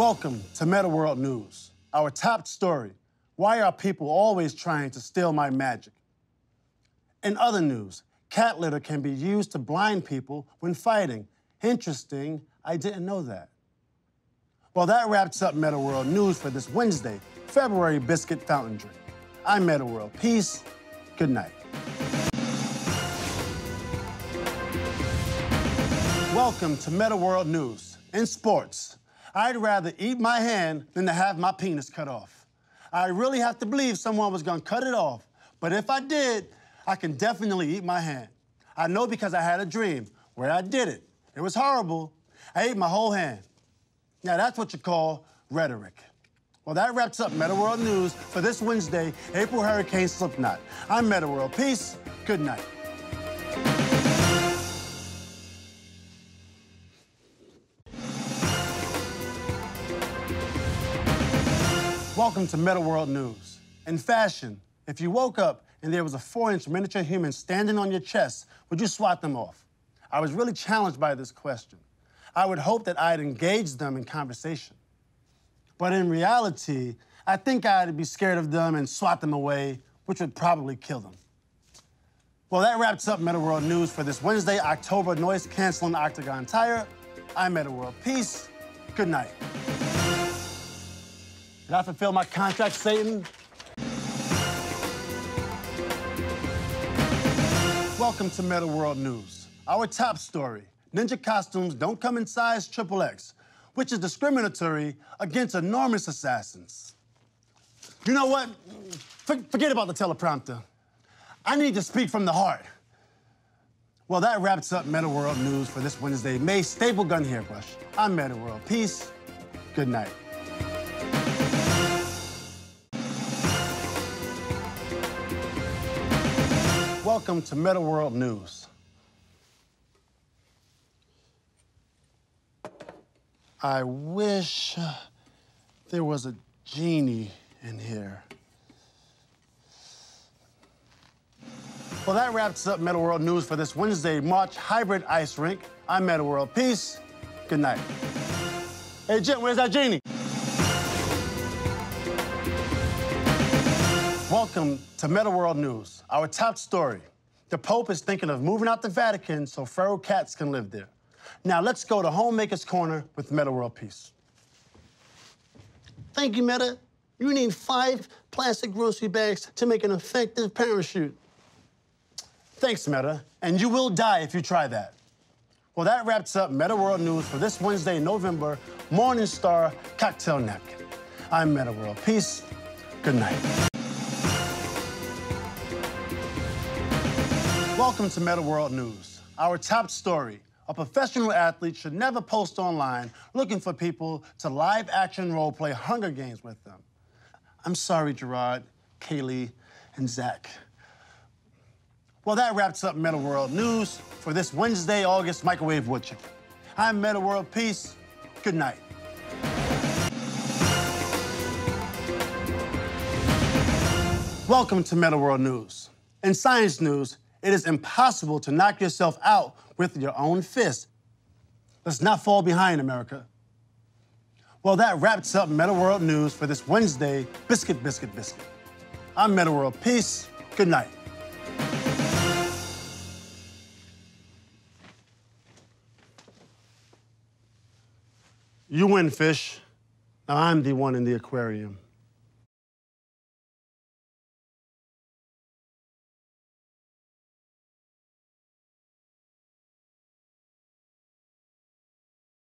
Welcome to Metta World News. Our top story Why are people always trying to steal my magic? In other news, cat litter can be used to blind people when fighting. Interesting, I didn't know that. Well, that wraps up Metta World News for this Wednesday, February Biscuit Fountain Drink. I'm Metta World. Peace. Good night. Welcome to Metta World News. In sports, I'd rather eat my hand than to have my penis cut off. I really have to believe someone was gonna cut it off, but if I did, I can definitely eat my hand. I know because I had a dream where I did it. It was horrible. I ate my whole hand. Now that's what you call rhetoric. Well, that wraps up Metta World News for this Wednesday, April Hurricane Slipknot. I'm Metta World. Peace. Good night. Welcome to Metta World News. In fashion, if you woke up and there was a four inch miniature human standing on your chest, would you swat them off? I was really challenged by this question. I would hope that I'd engage them in conversation. But in reality, I think I'd be scared of them and swat them away, which would probably kill them. Well, that wraps up Metta World News for this Wednesday, October noise canceling Octagon Tire. I'm Metta World. Peace. Good night. Did I fulfill my contract, Satan? Welcome to Metta World News. Our top story ninja costumes don't come in size XXX, which is discriminatory against enormous assassins. You know what? forget about the teleprompter. I need to speak from the heart. Well, that wraps up Metta World News for this Wednesday. May Staple Gun Hairbrush. I'm Metta World. Peace. Good night. Welcome to Metta World News. I wish there was a genie in here. Well, that wraps up Metta World News for this Wednesday, March Hybrid Ice Rink. I'm Metta World. Peace. Good night. Hey, Jim, where's that genie? Welcome to Metta World News. Our top story. The Pope is thinking of moving out the Vatican so feral cats can live there. Now let's go to Homemaker's Corner with Metta World Peace. Thank you, Metta. You need five plastic grocery bags to make an effective parachute. Thanks, Metta. And you will die if you try that. Well, that wraps up Metta World News for this Wednesday, November, Morning Star Cocktail Napkin. I'm Metta World Peace. Good night. Welcome to Metta World News. Our top story a professional athlete should never post online looking for people to live action role play Hunger Games with them. I'm sorry, Gerard, Kaylee, and Zach. Well, that wraps up Metta World News for this Wednesday, August Microwave Woodchuck. I'm Metta World Peace. Good night. Welcome to Metta World News. In science news, it is impossible to knock yourself out with your own fist. Let's not fall behind, America. Well, that wraps up Metta World News for this Wednesday, Biscuit, Biscuit, Biscuit. I'm Metta World. Peace. Good night. You win, fish. Now I'm the one in the aquarium.